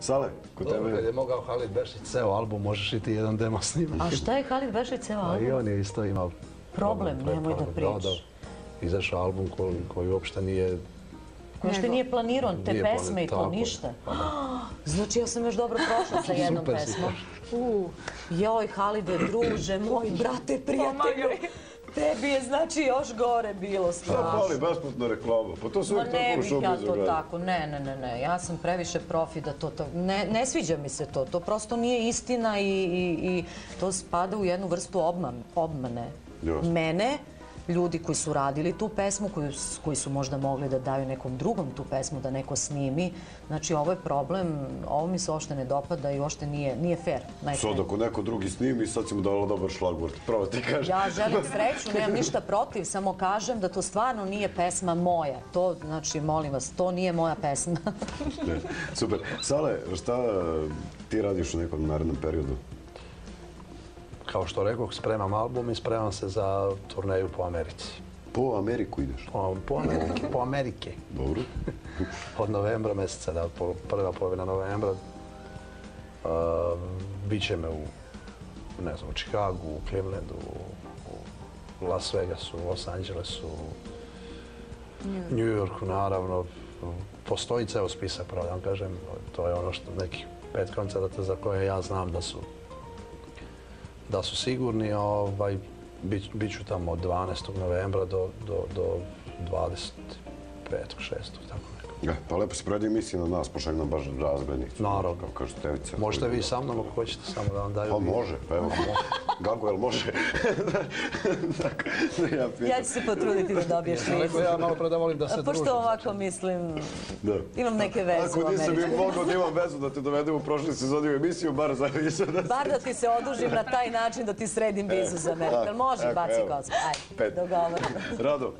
Sale, kod Dobro, kad tebe... je mogao Halid Bešić ceo album, možeš i ti jedan demo snimati. A šta je Halid Bešić ceo A i album? on je isto imao Problem, nemoj da pričaš. Izašao album koji, koji uopšte nije... Koji što nije planiran, te Nije pesme i to ništa. Znači, ja sam još dobro prošla sa jednom pesmom. Joj, Halide, druže, moj brate, prijatelju. Tebi je, znači, još gore bilo Šta strašno. pali besplatna reklama? Pa to su Ma uvijek ne tako u bih ja to tako, ne, ne, ne, ne, ja sam previše profi da to, to ne, ne sviđa mi se to, to prosto nije istina i, i, i to spada u jednu vrstu obman, obmane. Jasno. Mene, ljudi koji su radili tu pesmu, koji, koji su možda mogli da daju nekom drugom tu pesmu da neko snimi, znači ovo je problem, ovo mi se uopšte ne dopada i uopšte nije, nije fair. najfair. Sad ako neko drugi snimi, sad si mu dala dobar šlagvort. Pravo ti kažem. Ja želim sreću, nemam ništa protiv, samo kažem da to stvarno nije pesma moja. To, znači, molim vas, to nije moja pesma. Ne, Super. Sale, šta ti radiš u nekom narednom periodu? Kao što rekao, spremam album i spremam se za turneju po Americi. Po Ameriku ideš. Po, po Amerike, po Amerike. Dobro. Od novembra meseca, da, po, prva polovina novembra. Uh, Biće me u, ne znam, u Chicagu, u Clevelandu, u Las Vegasu, u Los Angelesu, u New Yorku, naravno. Postoji ceo spisak, pravo da vam kažem. To je ono što nekih pet koncerta za koje ja znam da su da su sigurni. Ovaj, bit, bit ću tamo od 12. novembra do, do, do 25. 6. tako. Ja, pa lepo se predi emisije na nas, pošalj nam baš razglednicu. Naravno. Kao kaže Stevica. Možete vi sa mnom ako hoćete samo da vam daju... Pa može, pa evo. Gago, jel može? Ja pitam. Ja ću se potruditi da dobiješ vizu. ja malo pre da volim da se družim. Pošto ovako mislim, Da. imam neke veze u Ako nisam Americi. mogao da imam vezu da te dovedem u prošloj sezoni u emisiju, bar za da Bar da ti se odužim na taj način da ti sredim vizu za Ameriku. Jel može, Evo, baci kocku. Ajde, Pet. dogovorimo. Rado,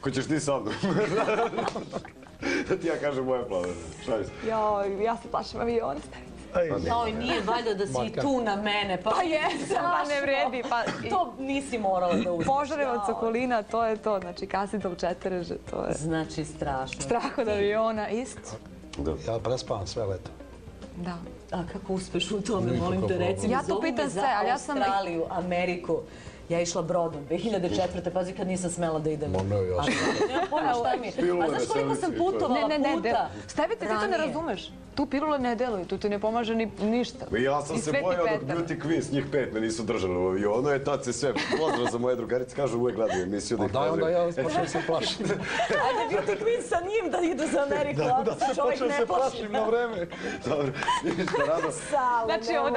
ko ćeš ti sa mnom? da ti ja kažem moje planove. Šalim se. Joj, ja se plašim aviona. Oj, nije valjda da si i tu na mene, pa Pa jesam, pa ne vredi. Pa, To nisi morala da uzmeš. Požarevac okolina, to je to. Znači, Kasidov četreže, to je Znači, strašno. strah od aviona, isto. Da. Ja prespavam sve leto. Da. A kako uspeš u tome, molim te, problem. reci mi, Ja to pitam za sve, ali ja sam- Australiju, Ameriku. Ja išla brodom, 2004. pazi kad nisam smela da idem. Ma ne, ja sam- Nema pojma šta mi je. Pilule A znaš koliko sam putovala Ne, ne, ne, puta? del. Stevite, ti to ne razumeš. Tu pilule ne deluju, tu ti ne pomaže ni ništa. Ja sam se bojao dok. Beauty Queens, njih pet me nisu držali u avionu, je tad se sve pozdrav za moje drugarice, kažu uvek gledaju emisiju da Pa daj onda ja počnem se plašiti. Ajde, beauty queen sa njim da idu za Ameriku, ako se čovjek ne plaši. vreme. Dobro, ništa, rado. Sale, Znači, ne ovo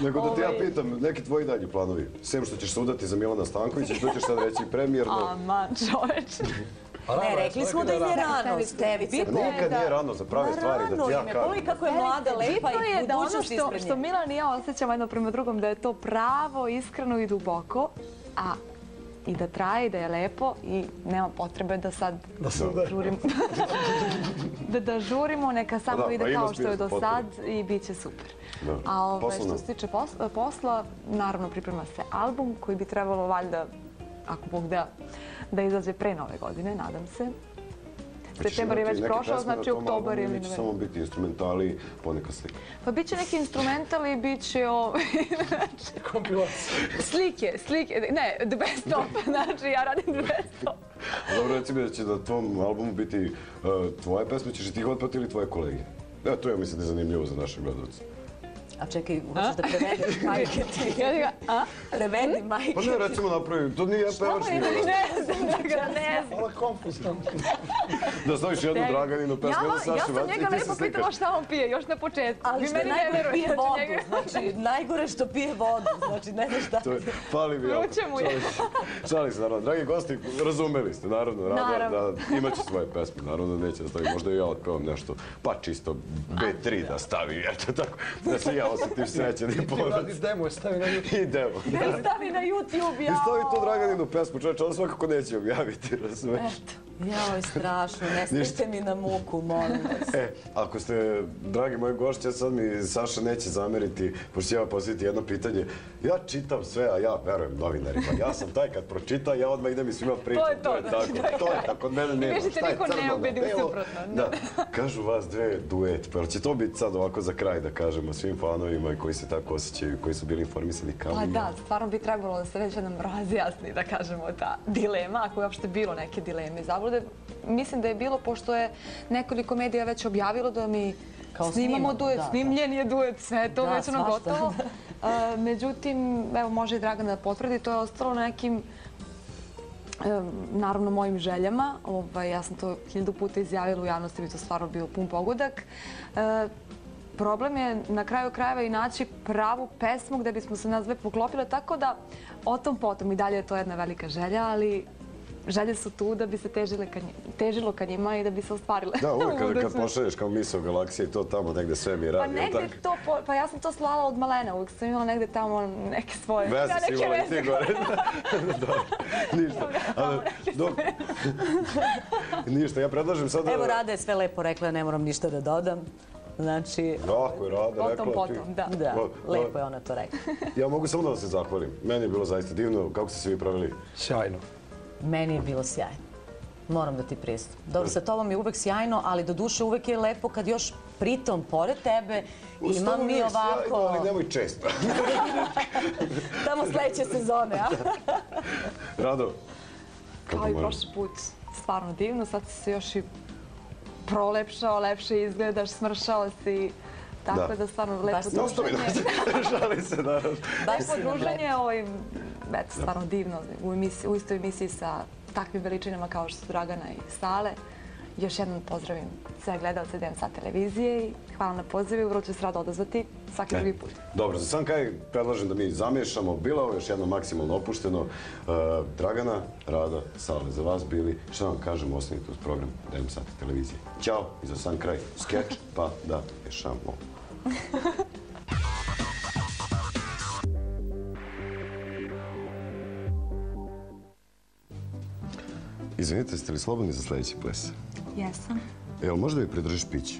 Nego da ti ja Ovaj- pitam, neki tvoji dalji planovi. Sem što ćeš se udati za Milana Stankovića, što ćeš sad reći premijerno. Aman, čoveč. Ne, rekli smo da im je rano. Bitno je Nikad da- nije rano za prave stvari, da ti ja Rano im je, pogledaj kažem. kako je mlada, lepa i ono budućnost što, ispred što nje. Milan i ja osjećamo jedno prema drugom, da je to pravo, iskreno i duboko, a i da traje i da je lepo i nema potrebe da sad Da se žurimo. da, da žurimo, neka samo Pa da, ide pa kao što je do sad i bit će super. Da. A ove, Poslovno? što se tiče posla, posla, naravno priprema se album koji bi trebalo valjda, ako Bog da, da izađe pre nove godine, nadam se. Septembar je već prošao, znači oktobar ili Neće samo biti instrumentali, ponekad slika. Pa bit će neki instrumental i bit će ovaj, Kompilacija. slike, slike, ne, the best of, znači ja radim the best of. Dobro, reci mi da će na tvom albumu biti uh, tvoje pesme, ćeš i ti ih otpati ili tvoje kolege? Ja, to je mislim da je zanimljivo za naše gledalce. A čekaj, hoćeš da prevedeš majke ti? Ja ga, a? Prevedi majke Pa ne, recimo napravim, to nije pevač nije. Ne znam da ga ne znam. Hvala konfuzno. Da staviš jednu Draganinu pesmu, Ja, jednu vam- ja sam njega ti lepo pitala šta on pije, još na početku. Ali Vi što je meni ne najgore pije vodu, znači najgore što pije vodu, znači ne znaš šta ti. fali mi jako. Vruće mu je. Šalim se, naravno. Dragi gosti, razumeli ste, naravno. Naravno. Da, imaće svoje pesme, naravno da neće da stavi. Možda i ja otpevam nešto, pa čisto B3 da stavi, eto tako. Da se ja osjetim srećan i Ti ponos. radiš demo, stavi na YouTube. Idemo. Stavi na YouTube, I jao. stavi tu Draganinu pesmu, čovječe, ona svakako neće će objaviti, razumeš? Eto. Jao, strašno, ne smijete mi na muku, molim vas. E, ako ste, dragi moji gošće, sad mi Saša neće zameriti, pošto ja postaviti jedno pitanje. Ja čitam sve, a ja verujem novinarima. Ja sam taj kad pročita, ja odmah idem i svima pričam. To je to, znači, tako. To je tako, mene nema. više te Šta je niko ne ubedi u suprotno, Da. Kažu vas dve duet, pa će to biti sad ovako za kraj da kažemo svim fanovima i koji se tako osjećaju, koji su bili informisani kao Pa i ja? da, stvarno bi trebalo da se već jednom razjasni, da kažemo, ta dilema, ako je uopšte bilo neke dileme i zablude. Mislim da je bilo, pošto je nekoliko medija već objavilo da mi Kao snimamo duet, da, da. snimljen je duet, sve je to Da, već ono gotovo. E, Međutim, evo, može i Dragan da potvrdi, to je ostalo na nekim e, naravno mojim željama. Ovaj, ja sam to hiljadu puta izjavila u javnosti, bi to stvarno bio pun pogodak. E, problem je na kraju krajeva i naći pravu pesmu gde bismo se nas dve poklopile, tako da o tom potom i dalje je to jedna velika želja, ali želje su tu da bi se težile ka njima, težilo ka njima i da bi se ostvarile. Da, uvijek kad, pošalješ kao misao galaksije, to tamo negde sve mi Pa radi. jel negde to, po- pa ja sam to slala od malena, uvijek sam imala negde tamo neke svoje... Veze ja, si neke imala i veze. ti gore. Dobro, ništa. Ali. Ništa, ja predlažem sada... Evo, Rada je sve lepo rekla, ne moram ništa da dodam. Znači, Jako je Rada Potom, rekla. ti- potom, da. da, o, lepo je ona to rekla. Ja mogu samo da vam se zahvalim. Meni je bilo zaista divno. Kako ste se vi pravili? Sjajno. Meni je bilo sjajno. Moram da ti pristup. Dobro, sa tobom je uvek sjajno, ali do duše uvek je lepo kad još pritom, pored tebe, Uz imam mi je sjajno, ovako... Ali nemoj često. Tamo sledeće sezone, a? Rado. Kao i prošli put, stvarno divno. Sad se još i prolepšao, lepše izgledaš, smršao si. Tako Da. da, stvarno lepo ostavi druženje. nas. Šali se, naravno. Baš Lepo druženje, ovaj, eto, stvarno divno. U, emisiji, u istoj emisiji sa takvim veličinama kao što su Dragana i Sale. Još jednom pozdravim sve gledalce DMS televizije i hvala na pozivu. Vrlo ću se rado odazvati svaki drugi put. Dobro, za sam kaj predlažem da mi zamiješamo. Bilo je ovo još jedno maksimalno opušteno. Uh, Dragana, Rada, Sale za vas bili. Šta vam kažem, ostanite uz program sati televizije. Ćao i za sam kraj skeč, pa da ješamo. Izvinite, ste li slobodni za sljedeći ples? Jesam. Evo, možda mi pridržiš piće?